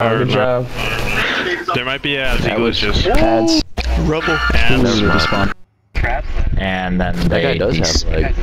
Oh, good job. There might be uh, That was just pads. rubble. Never And. And then they... That guy does have like